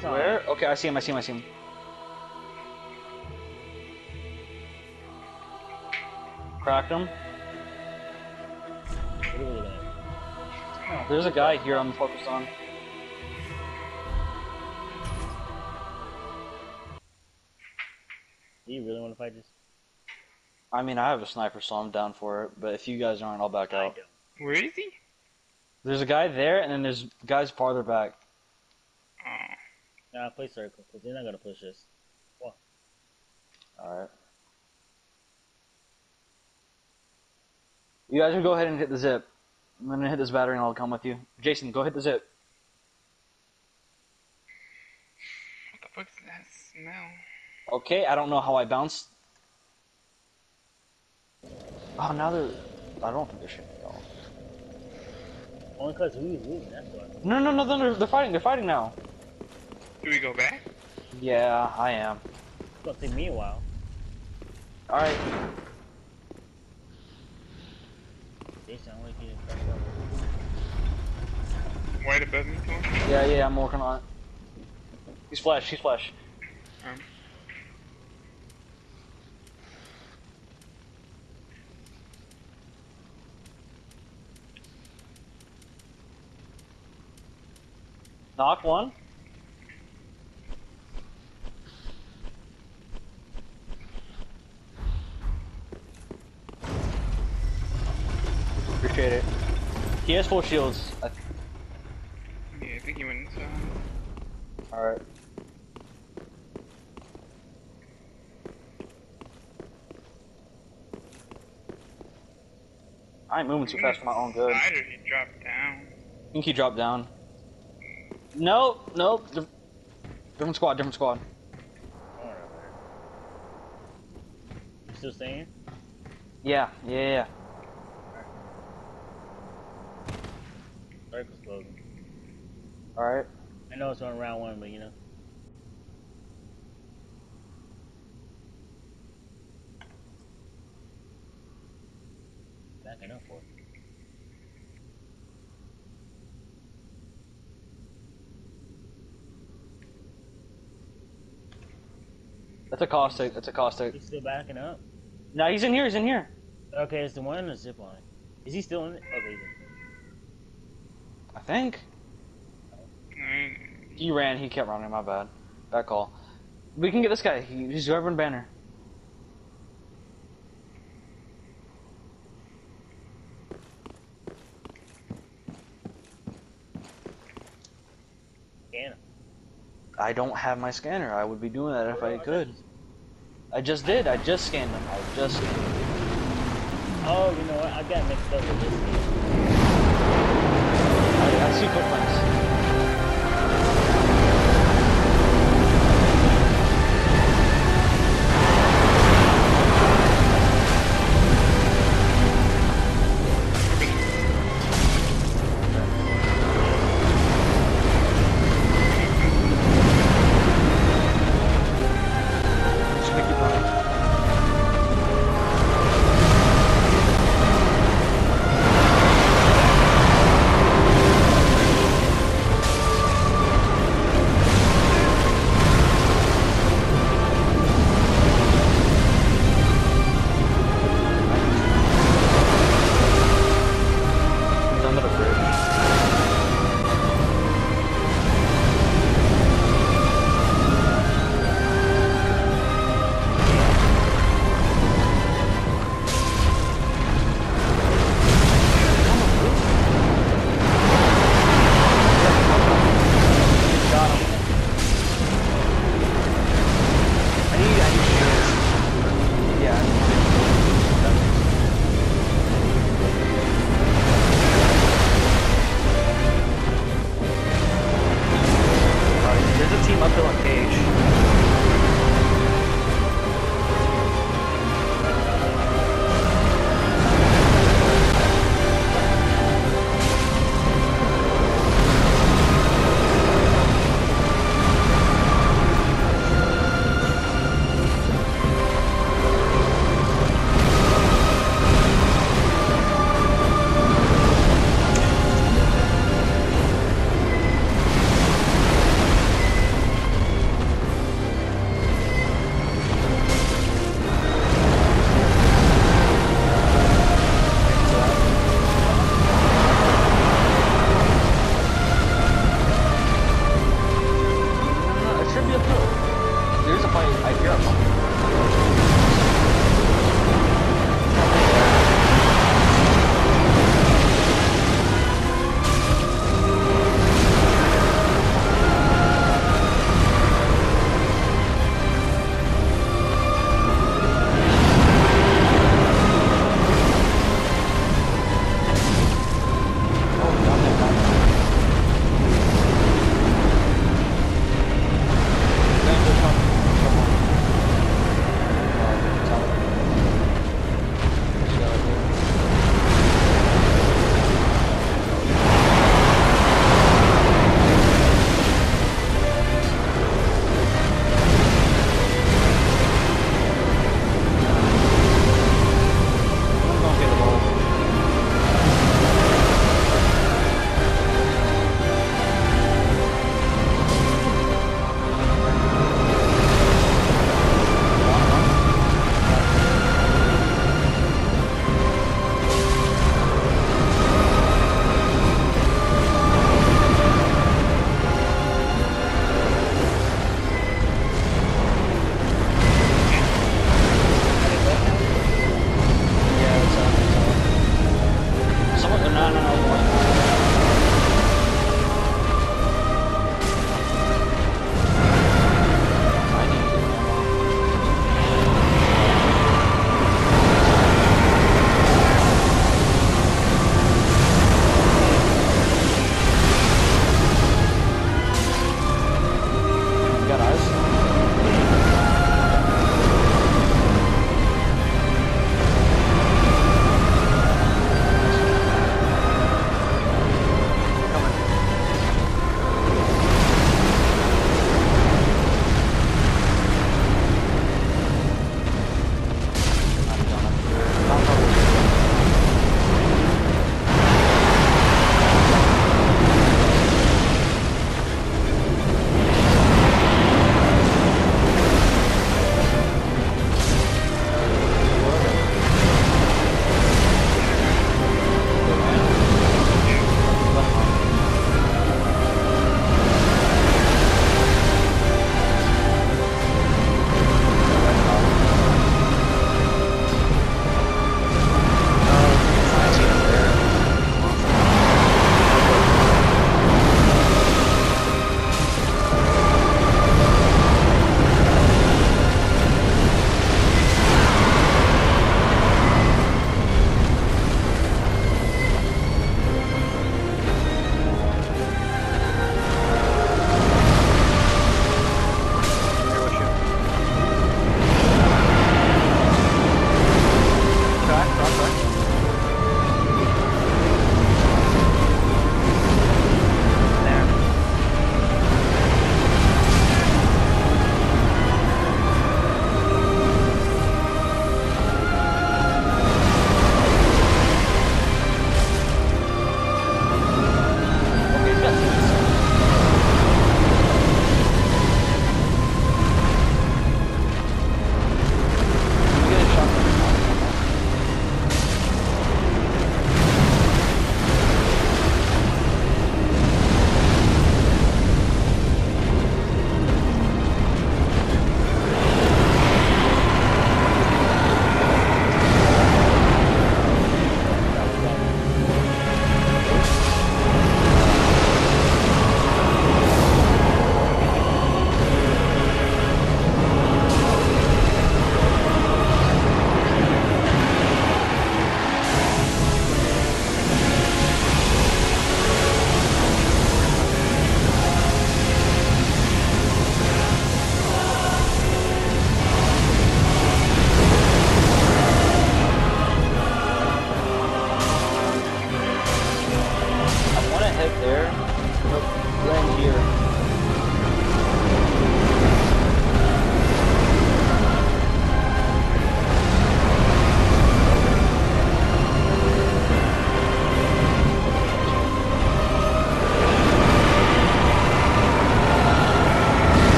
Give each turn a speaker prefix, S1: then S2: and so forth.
S1: time.
S2: Where? Okay, I see him. I see him. I see him. Cracked him.
S1: What are we looking at?
S2: There's a guy here I'm focused on.
S1: Do you really want to fight this?
S2: I mean, I have a sniper, so I'm down for it. But if you guys aren't, I'll back out.
S3: Where is he?
S2: There's a guy there, and then there's guys farther back.
S1: Nah, play circle, because they're not gonna push us.
S2: All right. You guys can go ahead and hit the zip. I'm gonna hit this battery, and I'll come with you. Jason, go hit the zip.
S3: What the fuck is that smell?
S2: Okay, I don't know how I bounced. Oh, now they're. I don't think they're shooting at all.
S1: Only because we was losing, that's why.
S2: No, no, no, they're, they're fighting. They're fighting now.
S3: Do we go back?
S2: Yeah, I am.
S1: It's gonna take me a while.
S2: All right.
S1: They sound like he didn't crack up.
S3: White above me, Tony?
S2: Yeah, yeah, I'm working on it. He's flash. He's flash.
S3: Um,
S2: Knock one. Has full shields. I
S3: yeah, I think he went inside.
S2: Alright. I ain't moving too fast for my own good. I
S3: Side or he dropped down.
S2: think he dropped down. Nope, nope. Dif- Different squad, different squad.
S1: Alright. You still staying?
S2: Yeah, yeah, yeah.
S1: Circle's closing.
S2: Alright.
S1: I know it's on round one, but you know. Backing up for it.
S2: That's a caustic, that's a caustic.
S1: He's still backing up.
S2: No, he's in here, he's in here.
S1: Okay, it's the one in the zip line. Is he still in it? Okay.
S2: I think.
S3: Alright.
S2: He ran, he kept running, my bad. Bad call. We can get this guy, he, he's Reverend Banner. I don't have my scanner. I would be doing that if I could. I just did. I just scanned them. I just scanned.
S1: Oh, you know what? I got mixed up with this.
S2: See footprints. team up to a cage. play, I hear a